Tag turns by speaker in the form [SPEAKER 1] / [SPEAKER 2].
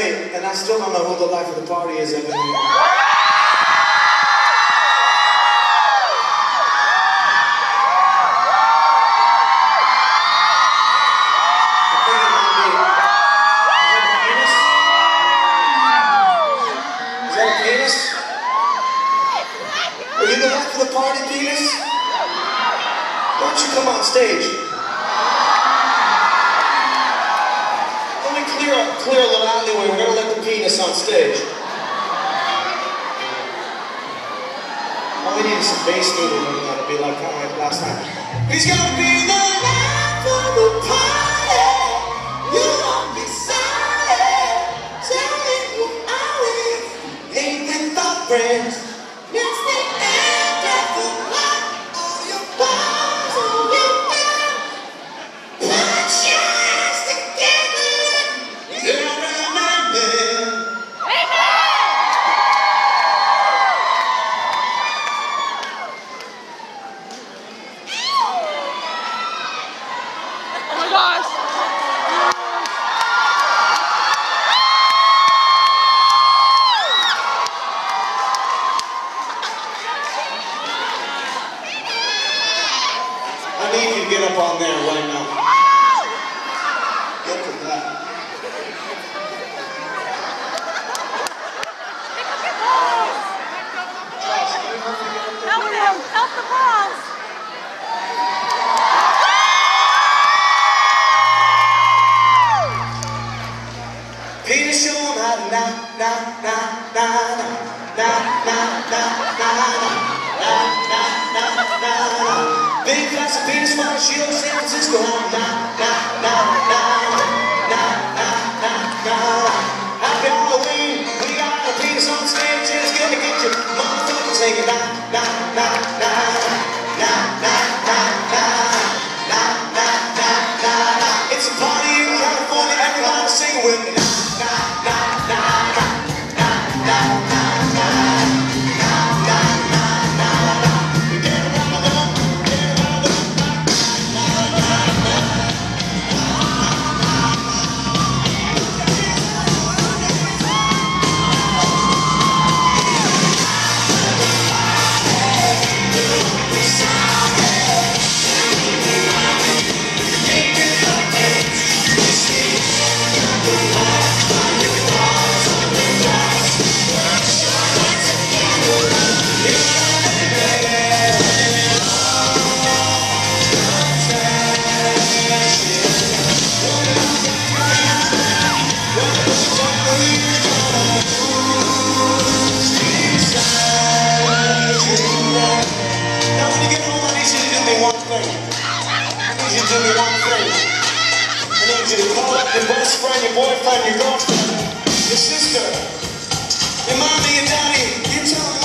[SPEAKER 1] and I still don't know who the life of the party is over here. Are you the life of the party, Venus? Why don't you come on stage? clear a little alleyway. We're going to let the penis on stage. All we need is some bass movement. It'll be like kind of like last time. He's going to be the Big class of Venus, Montreal, San Francisco. Na, na, na, na, na. You do me one thing. I need you to call up your best friend, your boyfriend, your girlfriend, your sister, your mommy, your daddy. You tell them